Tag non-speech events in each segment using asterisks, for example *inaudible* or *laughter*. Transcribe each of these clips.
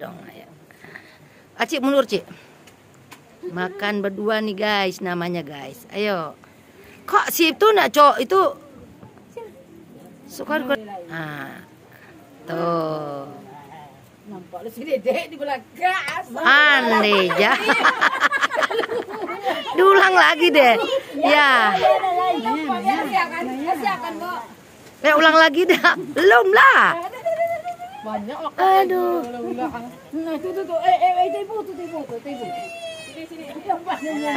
dong ya. Acik mundur Cik. Makan berdua nih guys, namanya guys. Ayo. Kok si itu nak cok itu suka Ah. Tuh. Nampak lu si dedek di belakang. Aneh *laughs* ya. Diulang lagi deh. Ya. Eh ulang lagi dah. Belum lah. Banyak lah. Aduh. Nah, tu tu tu. Eh, eh, eh, tipu tu, tipu tu, tipu. Sini, sini. Nampaknya.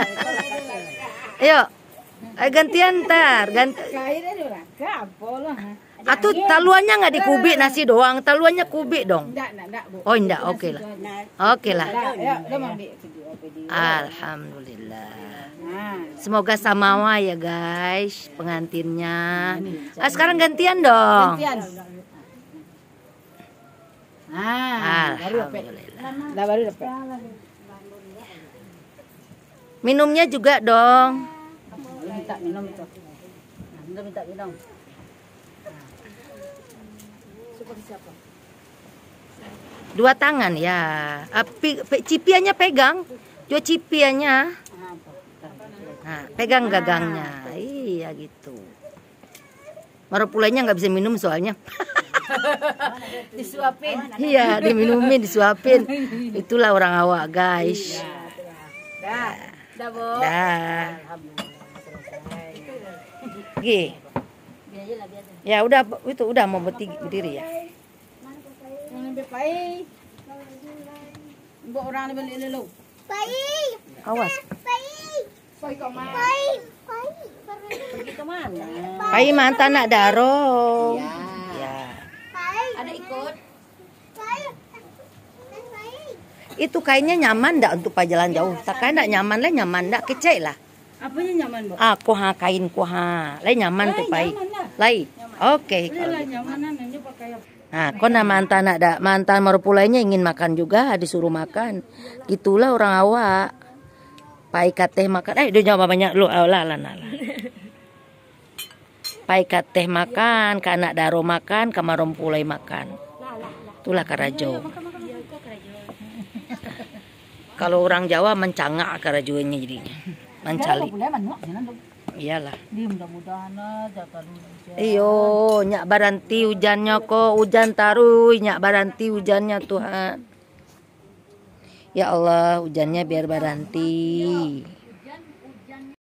Ayo. Eh, gantian ntar. Ganti. Atuh taluannya nggak dikubik nasi doang, taluannya kubik dong. Enggak, enggak, enggak, Bu. Oh, enggak, oke lah. Oke lah. Alhamdulillah. Nah, Semoga samawa ya guys pengantinnya. Ah, sekarang gantian dong. Ah, baru dapat. Alhamdulillah. Baru dapat. Minumnya juga dong. Minta minum tu. Nah, dia minta minum. Suka siapa? Dua tangan ya. Ah, pi- pe- cipiannya pegang. Dua cipiannya. Ah? Nah, pegang gagangnya. Iya gitu. Marupulainya nggak bisa minum soalnya. *laughs* *laughs* Disuapin. iya, diminumin, disuapin. *laughs* Itulah orang awak, guys. Dah. Dah, Bu. Dah. Oke. Ya udah itu udah mau berdiri, ya. Orang dulu. Awas. Baik kau mah. Pergi ke mana? Pai mantan nak daro. Ya. Ada ikut? Itu kainnya nyaman ndak untuk pak jalan jauh? Tak kain ndak nyaman lah, nyaman ndak kecil lah. Apanya nyaman, Bu? Ah, kuha kain kuha. Lai nyaman tuh pai. Nyaman lah. Lai. Oke. Apa? Nah, kau nak mantan ada mantan marupulainya ingin makan juga disuruh makan. Gitulah orang awak. Pai teh makan. Eh, dia jawab banyak lu. Oh, lah, lah, lah. Lah. Pai teh makan, ke anak daro makan, ke marumpulai makan. Itulah karajo. Kalau orang Jawa mencangak karajonya jadinya. Mencali. Iyalah. Iyo, nyak baranti hujannya kok, hujan taruh, nyak baranti hujannya Tuhan. Ya Allah, hujannya biar baranti.